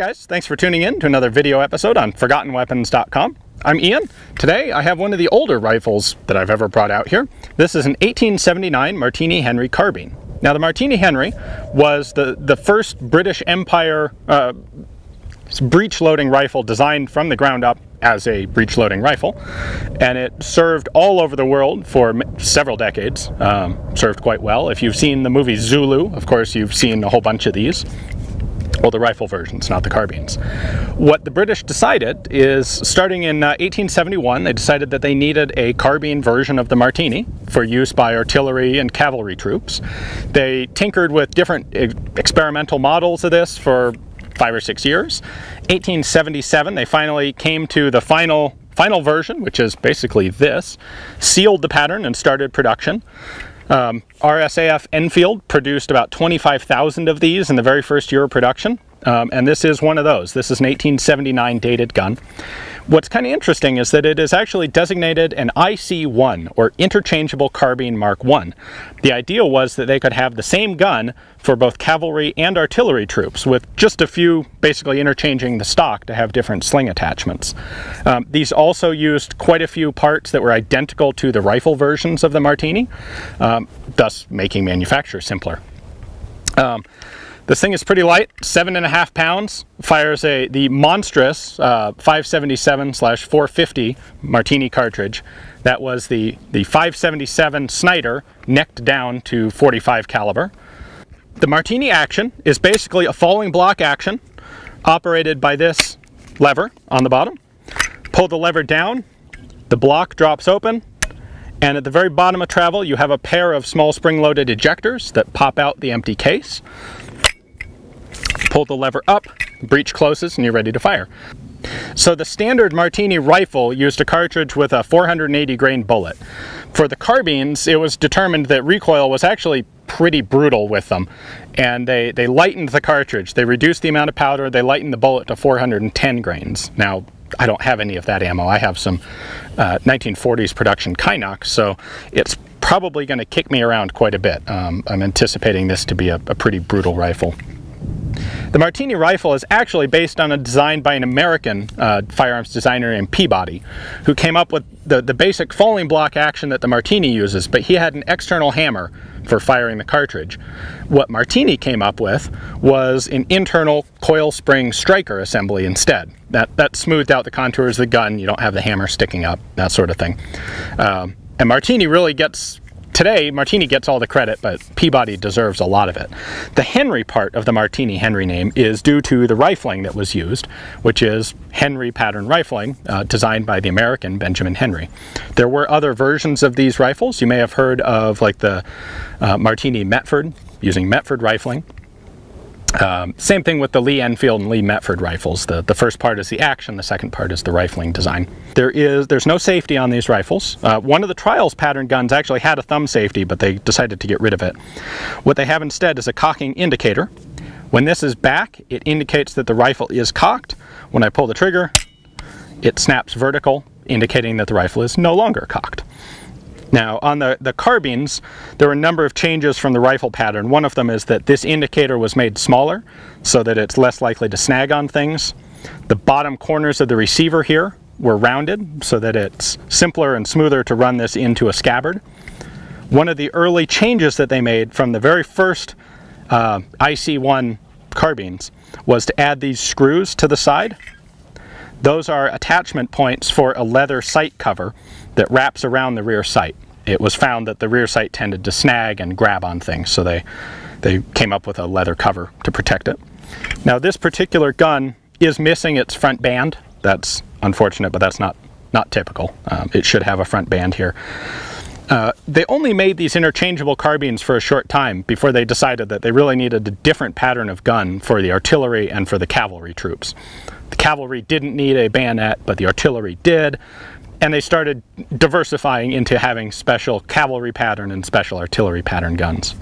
guys, thanks for tuning in to another video episode on ForgottenWeapons.com. I'm Ian. Today I have one of the older rifles that I've ever brought out here. This is an 1879 Martini Henry carbine. Now the Martini Henry was the, the first British Empire uh, breech loading rifle designed from the ground up as a breech loading rifle, and it served all over the world for several decades. Um, served quite well. If you've seen the movie Zulu, of course, you've seen a whole bunch of these. Well, the rifle versions, not the carbines. What the British decided is, starting in uh, 1871, they decided that they needed a carbine version of the Martini for use by artillery and cavalry troops. They tinkered with different e experimental models of this for five or six years. 1877, they finally came to the final final version, which is basically this, sealed the pattern and started production. Um, RSAF Enfield produced about 25,000 of these in the very first year of production, um, and this is one of those. This is an 1879 dated gun. What's kind of interesting is that it is actually designated an IC1 or interchangeable carbine Mark 1. The idea was that they could have the same gun for both cavalry and artillery troops with just a few basically interchanging the stock to have different sling attachments. Um, these also used quite a few parts that were identical to the rifle versions of the Martini, um, thus making manufacture simpler. Um, this thing is pretty light, seven and a half pounds. Fires a the monstrous uh, 577 slash 450 Martini cartridge. That was the the 577 Snider necked down to 45 caliber. The Martini action is basically a falling block action, operated by this lever on the bottom. Pull the lever down, the block drops open, and at the very bottom of travel, you have a pair of small spring-loaded ejectors that pop out the empty case pull the lever up, breech closes, and you're ready to fire. So the standard Martini rifle used a cartridge with a 480 grain bullet. For the carbines, it was determined that recoil was actually pretty brutal with them, and they, they lightened the cartridge. They reduced the amount of powder, they lightened the bullet to 410 grains. Now, I don't have any of that ammo. I have some uh, 1940s production Kynoch, so it's probably going to kick me around quite a bit. Um, I'm anticipating this to be a, a pretty brutal rifle. The Martini rifle is actually based on a design by an American uh, firearms designer named Peabody, who came up with the, the basic falling block action that the Martini uses, but he had an external hammer for firing the cartridge. What Martini came up with was an internal coil spring striker assembly instead. That, that smoothed out the contours of the gun, you don't have the hammer sticking up, that sort of thing. Um, and Martini really gets today, Martini gets all the credit, but Peabody deserves a lot of it. The Henry part of the Martini Henry name is due to the rifling that was used, which is Henry pattern rifling, uh, designed by the American Benjamin Henry. There were other versions of these rifles. You may have heard of like the uh, Martini Metford, using Metford rifling. Um, same thing with the Lee Enfield and Lee Metford rifles. The, the first part is the action, the second part is the rifling design. There is there's no safety on these rifles. Uh, one of the trials pattern guns actually had a thumb safety, but they decided to get rid of it. What they have instead is a cocking indicator. When this is back, it indicates that the rifle is cocked. When I pull the trigger, it snaps vertical, indicating that the rifle is no longer cocked. Now, on the, the carbines, there were a number of changes from the rifle pattern. One of them is that this indicator was made smaller so that it's less likely to snag on things. The bottom corners of the receiver here were rounded so that it's simpler and smoother to run this into a scabbard. One of the early changes that they made from the very first uh, IC1 carbines was to add these screws to the side. Those are attachment points for a leather sight cover that wraps around the rear sight. It was found that the rear sight tended to snag and grab on things, so they, they came up with a leather cover to protect it. Now this particular gun is missing its front band. That's unfortunate, but that's not, not typical. Um, it should have a front band here. Uh, they only made these interchangeable carbines for a short time before they decided that they really needed a different pattern of gun for the artillery and for the cavalry troops. The cavalry didn't need a bayonet, but the artillery did and they started diversifying into having special cavalry pattern and special artillery pattern guns.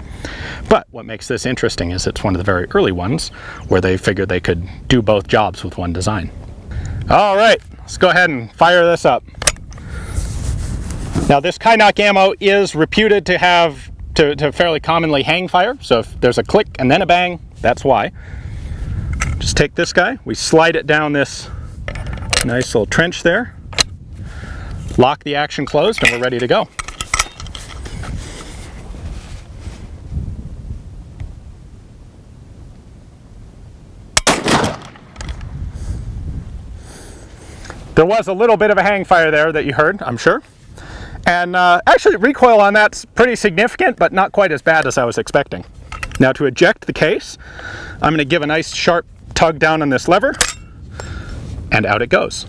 But what makes this interesting is it's one of the very early ones where they figured they could do both jobs with one design. All right, let's go ahead and fire this up. Now this Kynoch ammo is reputed to have to, to fairly commonly hang fire, so if there's a click and then a bang, that's why. Just take this guy, we slide it down this nice little trench there, lock the action closed, and we're ready to go. There was a little bit of a hang fire there that you heard, I'm sure. And uh, actually, recoil on that's pretty significant, but not quite as bad as I was expecting. Now to eject the case, I'm going to give a nice sharp tug down on this lever, and out it goes.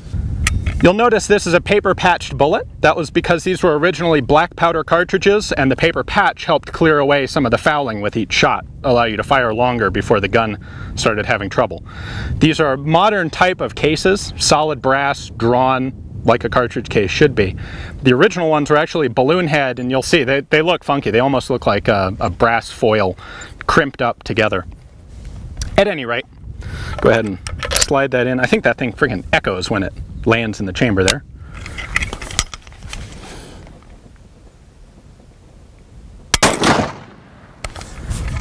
You'll notice this is a paper patched bullet. That was because these were originally black powder cartridges and the paper patch helped clear away some of the fouling with each shot, allow you to fire longer before the gun started having trouble. These are modern type of cases, solid brass, drawn like a cartridge case should be. The original ones were actually balloon head and you'll see they, they look funky. They almost look like a, a brass foil crimped up together. At any rate, go ahead and slide that in. I think that thing freaking echoes when it lands in the chamber there.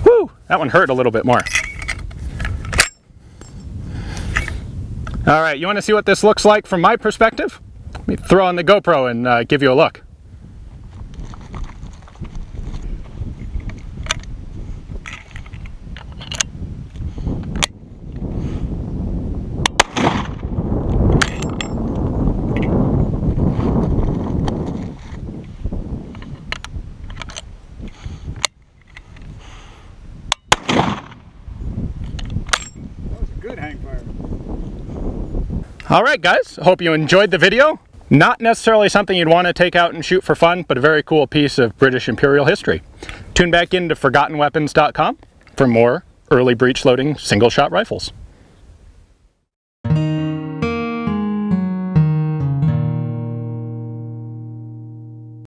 Woo! That one hurt a little bit more. All right, you want to see what this looks like from my perspective? Let me throw on the GoPro and uh, give you a look. All right, guys, hope you enjoyed the video. Not necessarily something you'd want to take out and shoot for fun, but a very cool piece of British Imperial history. Tune back in to ForgottenWeapons.com for more early breech loading single shot rifles.